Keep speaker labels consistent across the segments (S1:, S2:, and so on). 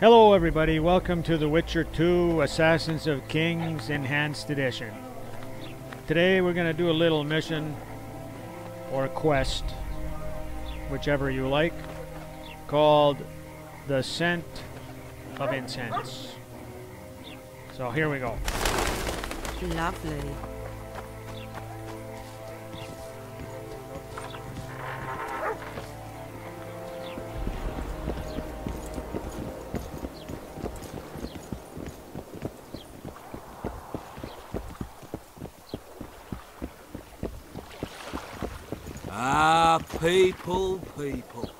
S1: Hello, everybody. Welcome to The Witcher 2 Assassins of Kings Enhanced Edition. Today, we're going to do a little mission or quest, whichever you like, called The Scent of Incense. So, here we go.
S2: Lovely.
S3: People, people.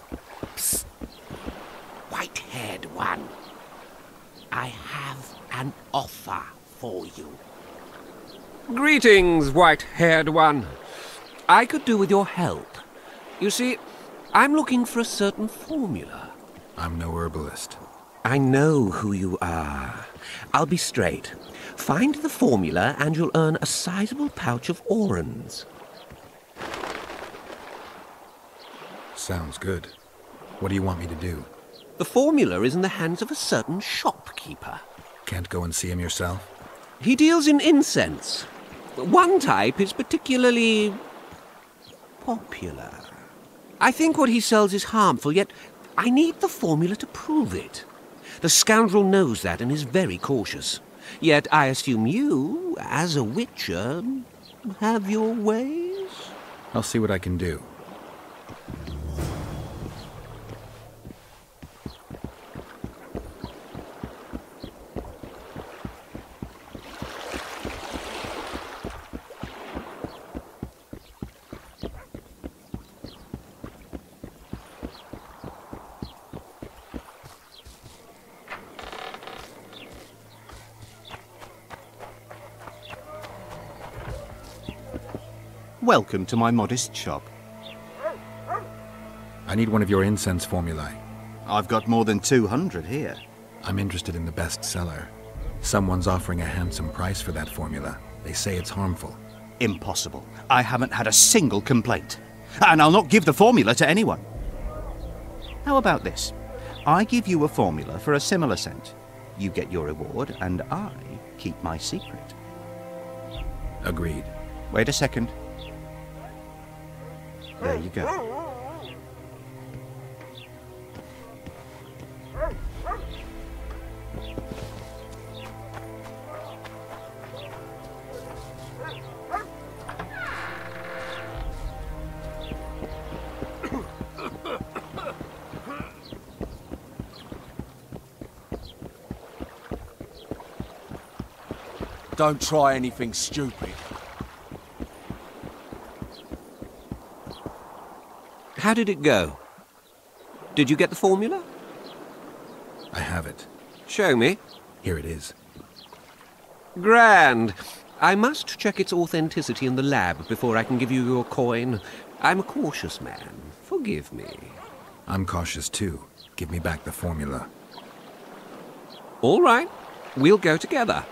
S4: White-haired one, I have an offer for you.
S3: Greetings, white-haired one. I could do with your help. You see, I'm looking for a certain formula.
S5: I'm no herbalist.
S4: I know who you are. I'll be straight. Find the formula and you'll earn a sizable pouch of orens.
S5: Sounds good. What do you want me to do?
S4: The formula is in the hands of a certain shopkeeper.
S5: Can't go and see him yourself?
S4: He deals in incense. One type is particularly popular. I think what he sells is harmful, yet I need the formula to prove it. The scoundrel knows that and is very cautious. Yet I assume you, as a witcher, have your ways?
S5: I'll see what I can do.
S6: Welcome to my modest shop.
S5: I need one of your incense formulae.
S6: I've got more than 200 here.
S5: I'm interested in the best seller. Someone's offering a handsome price for that formula. They say it's harmful.
S6: Impossible. I haven't had a single complaint. And I'll not give the formula to anyone. How about this? I give you a formula for a similar scent. You get your reward, and I keep my secret.
S5: Agreed.
S6: Wait a second. There you go.
S3: Don't try anything stupid.
S4: How did it go? Did you get the formula?
S5: I have it.
S4: Show me.
S5: Here it is.
S4: Grand. I must check its authenticity in the lab before I can give you your coin. I'm a cautious man. Forgive me.
S5: I'm cautious too. Give me back the formula.
S4: All right. We'll go together.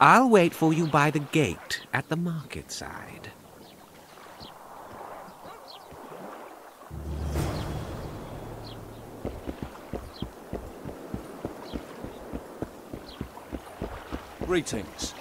S4: I'll wait for you by the gate at the market side.
S3: Greetings.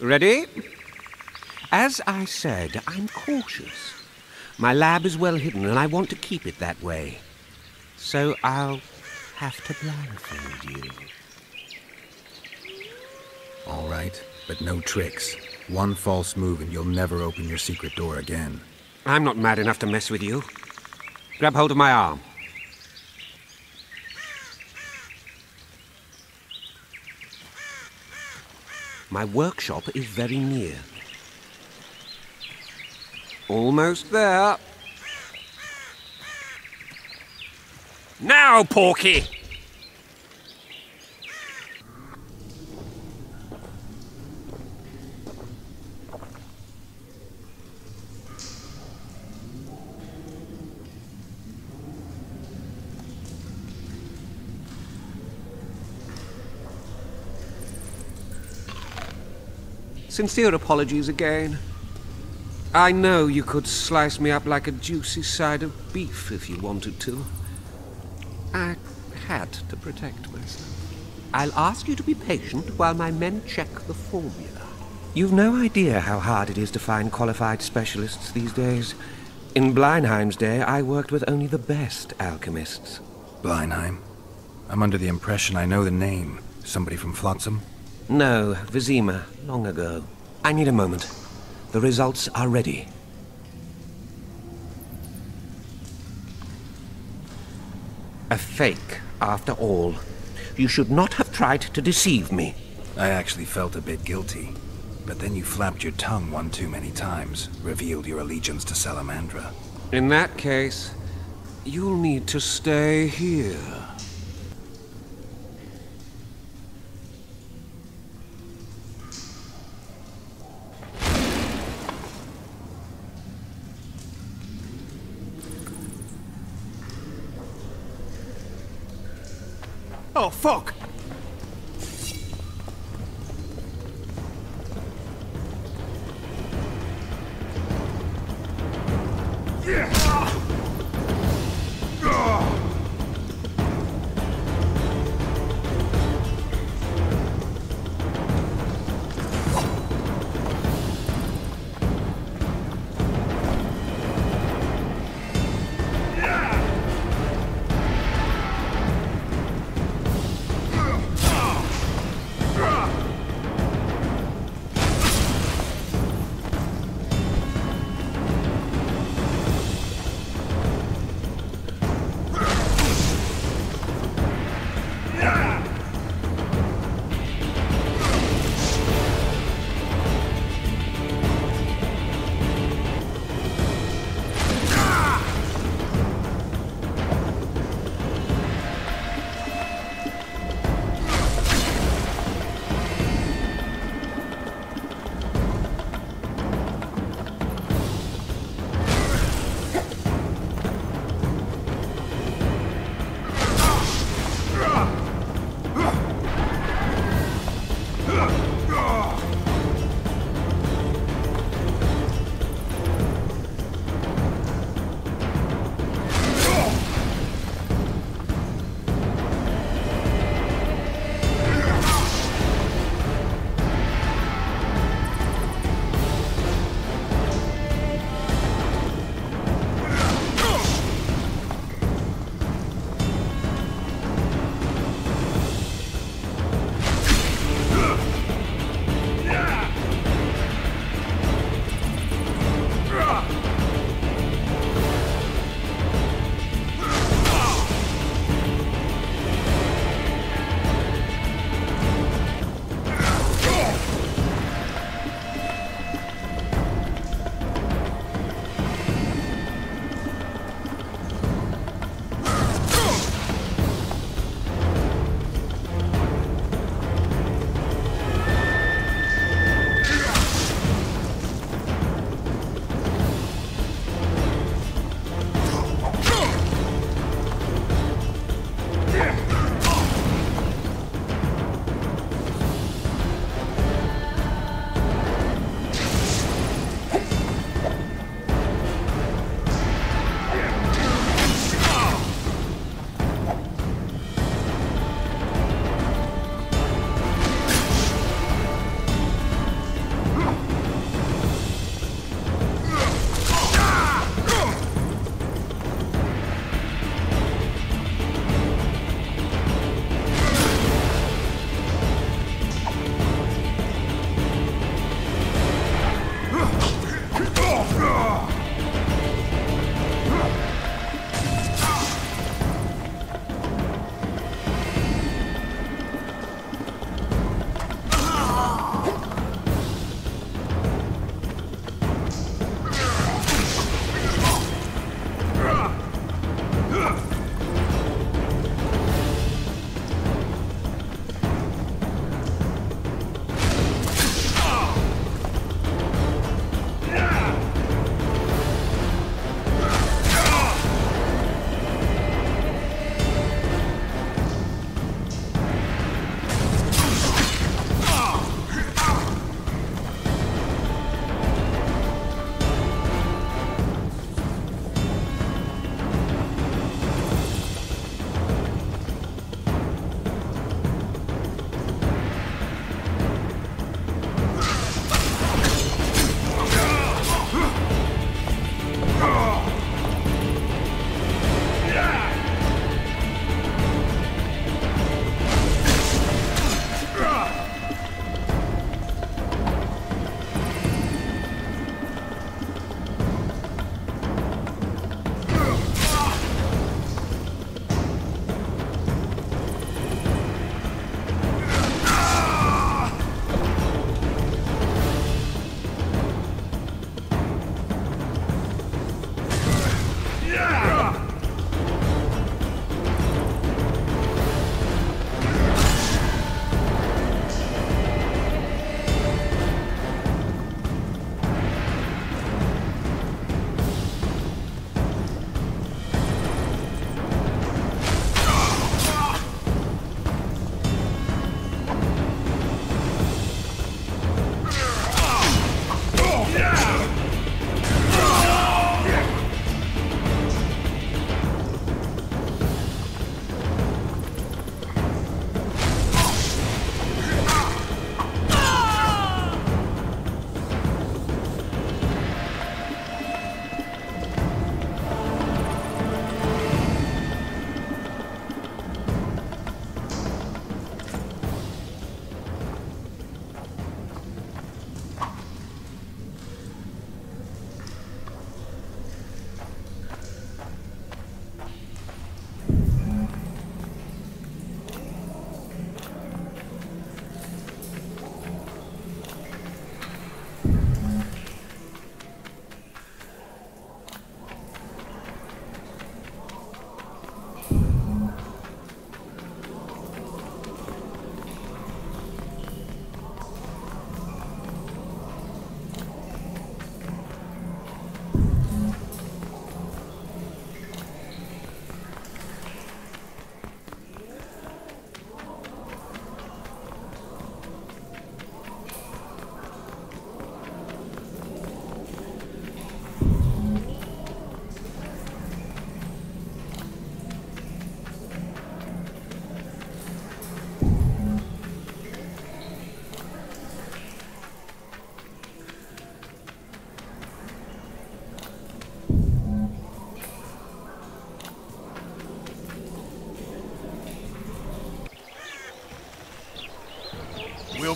S4: Ready? As I said, I'm cautious. My lab is well hidden, and I want to keep it that way. So I'll have to blindfold you.
S5: All right, but no tricks. One false move and you'll never open your secret door again.
S4: I'm not mad enough to mess with you. Grab hold of my arm. My workshop is very near. Almost there.
S3: Now, Porky!
S4: Sincere apologies again. I know you could slice me up like a juicy side of beef if you wanted to. I had to protect myself. I'll ask you to be patient while my men check the formula. You've no idea how hard it is to find qualified specialists these days. In Bleinheim's day, I worked with only the best alchemists.
S5: Bleinheim? I'm under the impression I know the name. Somebody from Flotsam?
S4: No, Vizima, long ago. I need a moment. The results are ready. A fake, after all. You should not have tried to deceive me.
S5: I actually felt a bit guilty. But then you flapped your tongue one too many times, revealed your allegiance to Salamandra.
S4: In that case, you'll need to stay here.
S6: Oh, fuck!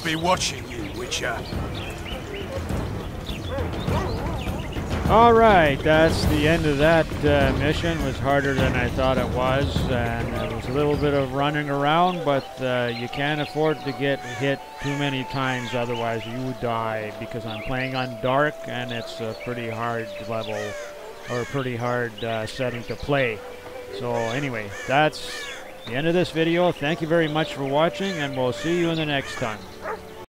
S7: Be watching you, Witcher.
S1: All right, that's the end of that uh, mission. It was harder than I thought it was, and it was a little bit of running around, but uh, you can't afford to get hit too many times, otherwise you would die, because I'm playing on dark, and it's a pretty hard level, or a pretty hard uh, setting to play. So anyway, that's the end of this video. Thank you very much for watching, and we'll see you in the next time.